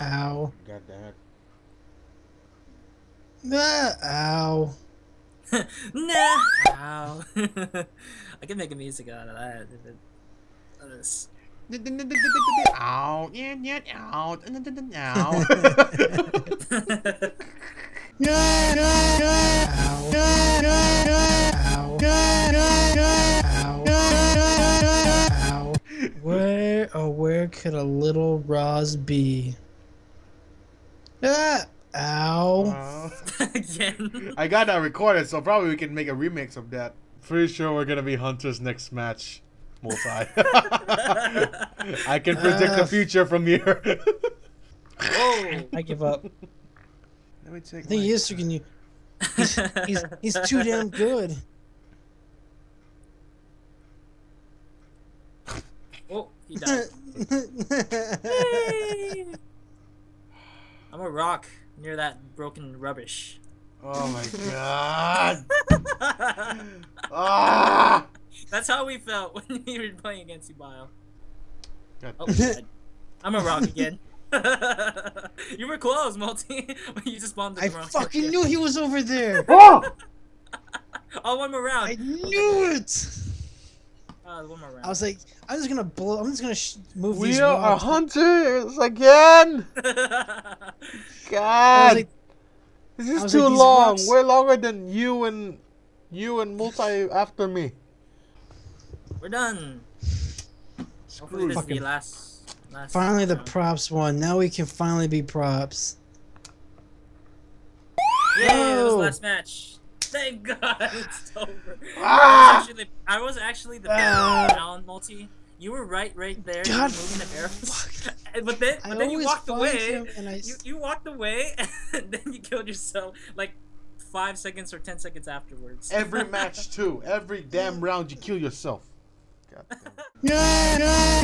Ow. Got that. Ah, ow. nah. Ow. I can make a music out of that. If it, uh, this. Ow, yeah, yeah, ow, ow. Ow. Oh, where could a little Roz be? Ah, ow. Again. I got that recorded, so probably we can make a remix of that. Pretty sure we're gonna be Hunter's next match. Multi. I can predict the Uh. future from here. Whoa. I give up. Let me take I think my- he is freaking you. He's, he's, he's too damn good. Oh, he died. I'm a rock near that broken rubbish. Oh my god. ah! That's how we felt when we were playing against Ubio. God Oh, damn. he died. I'm a rock again. you were close, Multi. you just bombed the I wrong fucking area. knew he was over there. Oh! Oh, one more round. I knew it. Uh, one more round. I was like, I'm just gonna blow. I'm just gonna sh- move We these are walls. hunters again! God! like, this is too like, long. rocks- Way longer than you and you and multi after me. We're done. Hopefully this is the last. last finally, the props won. Now we can finally be props. Yay, that was the Oh. last match. Thank God it's over. Ah! I, was actually, I was actually the better Ah. round, Multi. You were right, right there. you God, moving the arrows. but then, but then you walked away. and I You, you walked away, and then you killed yourself like five seconds or ten seconds afterwards. Every match too. Every damn round you kill yourself. God damn.